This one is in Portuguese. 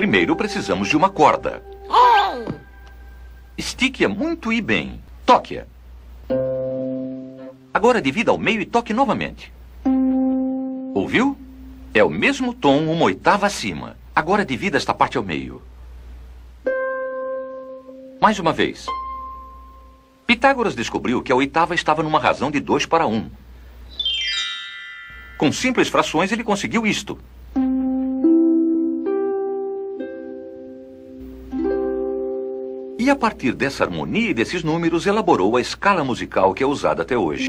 Primeiro precisamos de uma corda. Estique-a muito e bem. Toque-a. Agora divida ao meio e toque novamente. Ouviu? É o mesmo tom, uma oitava acima. Agora divida esta parte ao meio. Mais uma vez. Pitágoras descobriu que a oitava estava numa razão de 2 para 1. Um. Com simples frações, ele conseguiu isto. E a partir dessa harmonia e desses números, elaborou a escala musical que é usada até hoje.